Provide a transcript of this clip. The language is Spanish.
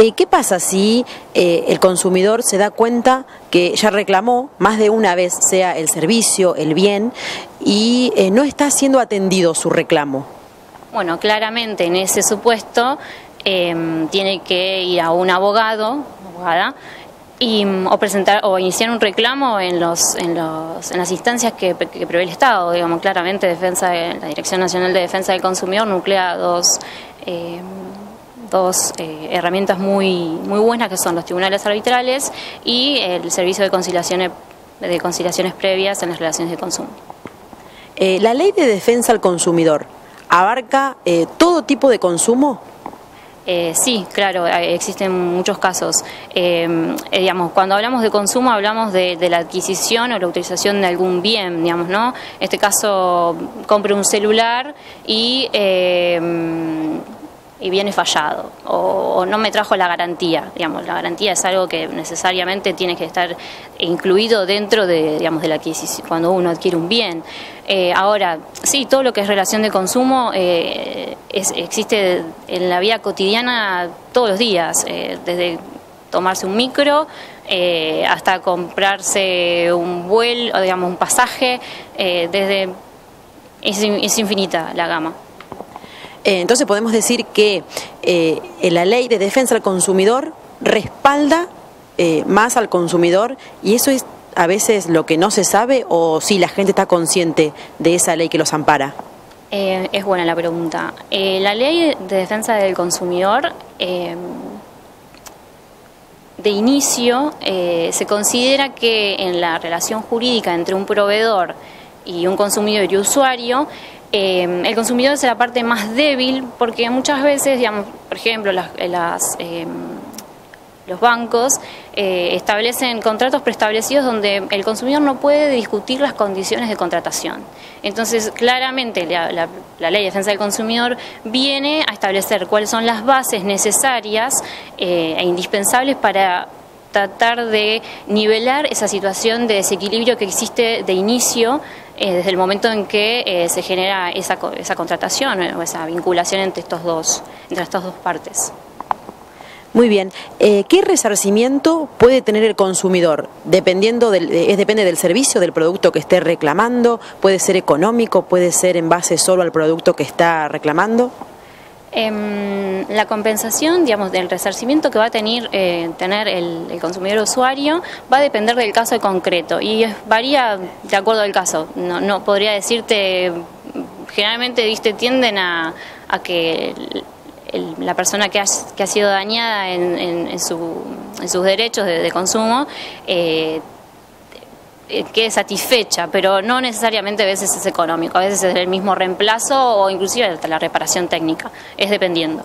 Eh, ¿Qué pasa si eh, el consumidor se da cuenta que ya reclamó más de una vez, sea el servicio, el bien, y eh, no está siendo atendido su reclamo? Bueno, claramente en ese supuesto em, tiene que ir a un abogado, abogada, y, o presentar o iniciar un reclamo en los en, los, en las instancias que, prevé el Estado, digamos claramente defensa de, la Dirección Nacional de Defensa del Consumidor nuclea dos eh, dos eh, herramientas muy muy buenas que son los tribunales arbitrales y el servicio de conciliaciones de conciliaciones previas en las relaciones de consumo. Eh, la ley de defensa al consumidor abarca eh, todo tipo de consumo. Eh, sí, claro, eh, existen muchos casos. Eh, eh, digamos, cuando hablamos de consumo hablamos de, de, la adquisición o la utilización de algún bien, digamos, ¿no? En este caso, compre un celular y y viene fallado o, no me trajo la garantía, digamos, la garantía es algo que necesariamente tiene que estar incluido dentro de, digamos, de la adquisición, cuando uno adquiere un bien. Eh, ahora, sí, todo lo que es relación de consumo eh, es, existe en la vida cotidiana todos los días, eh, desde tomarse un micro eh, hasta comprarse un vuelo, digamos, un pasaje, desde es, es infinita la gama. Eh, entonces podemos decir que eh, la ley de defensa al consumidor respalda eh, más al consumidor y eso es a veces lo que no se sabe o si la gente está consciente de esa ley que los ampara. Eh, es buena la pregunta. La ley de defensa del consumidor de inicio se considera que en la relación jurídica entre un proveedor y un consumidor y usuario eh, el consumidor es la parte más débil porque muchas veces, digamos, por ejemplo, las, las eh, los bancos eh, establecen contratos preestablecidos donde el consumidor no puede discutir las condiciones de contratación. Entonces, claramente la, la, la ley de defensa del consumidor viene a establecer cuáles son las bases necesarias eh, e indispensables para tratar de nivelar esa situación de desequilibrio que existe de inicio eh, desde el momento en que eh, se genera esa, esa contratación o esa vinculación entre, estos dos, entre estas dos partes. Muy bien. Eh, ¿Qué resarcimiento puede tener el consumidor? Dependiendo del, es, depende del servicio, del producto que esté reclamando, puede ser económico, puede ser en base solo al producto que está reclamando. Eh, la compensación, digamos, del resarcimiento que va a tener, eh, tener el, el, consumidor usuario va a depender del caso en concreto y varía de acuerdo al caso. No, no podría decirte, generalmente, viste, tienden a, que el, la persona que ha, que ha sido dañada en, en, en, su, en sus derechos de, de consumo eh, quede satisfecha, pero no necesariamente a veces es económico, a veces es el mismo reemplazo o inclusive hasta la reparación técnica, es dependiendo.